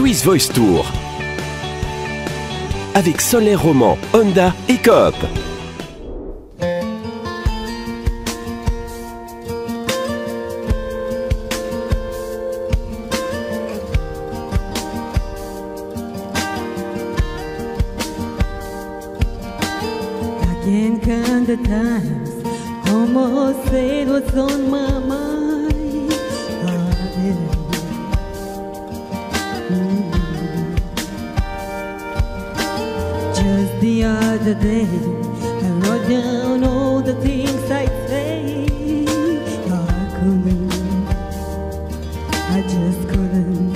Swiss Voice Tour. Avec Solaire Roman, Honda et Coop. The times almost said what's on my mind. I Just the other day, I wrote down all the things I'd say. I couldn't. I just couldn't.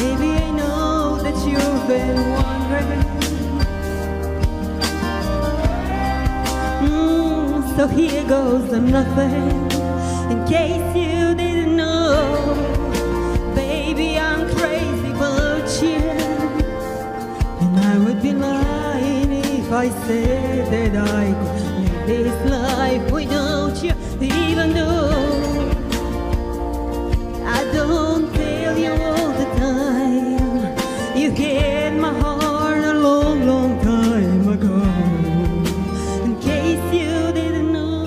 Maybe I know that you've been wondering. Mm, so here goes the nothing. In case you if I said that I could live this life without you, even though. I don't tell you all the time. You hit my heart a long, long time ago. In case you didn't know.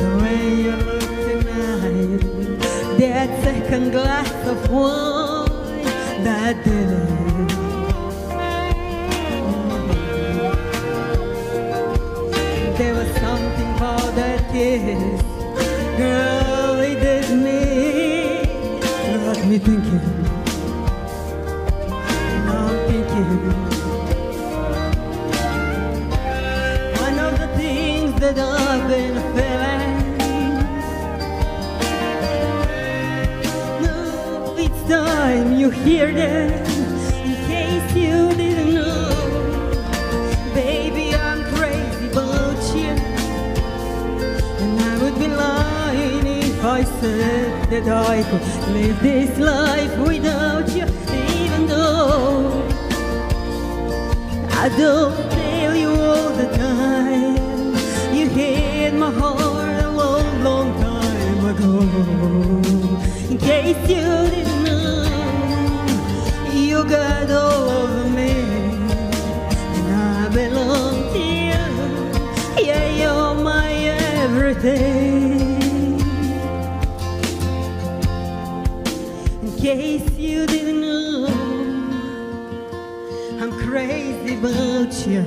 The way you look tonight, that second glass of wine, that did it. There was something that kiss, girl, it did me. Got me thinking, thinking. One of the things that I've been feeling. Time you hear that. In case you didn't know, baby, I'm crazy about you. And I would be lying if I said that I could live this life without you, even though I don't In case you didn't know, I'm crazy about you.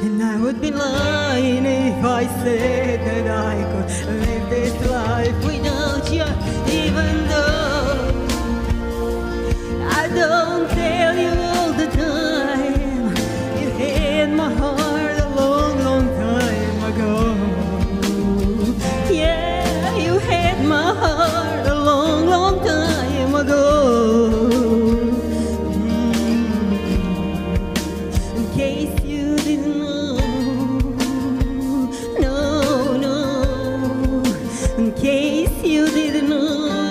And I would be lying if I said that I could live this life without you, even though In case you didn't know.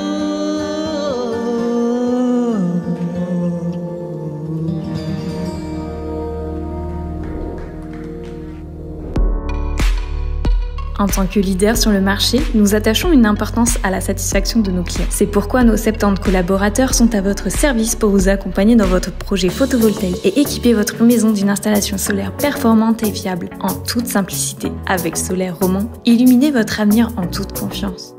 En tant que leader sur le marché, nous attachons une importance à la satisfaction de nos clients. C'est pourquoi nos 70 collaborateurs sont à votre service pour vous accompagner dans votre projet photovoltaïque et équiper votre maison d'une installation solaire performante et fiable en toute simplicité. Avec Solaire Roman, illuminez votre avenir en toute confiance.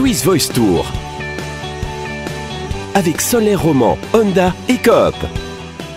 Swiss Voice Tour. Avec Solaire Roman, Honda et Coop.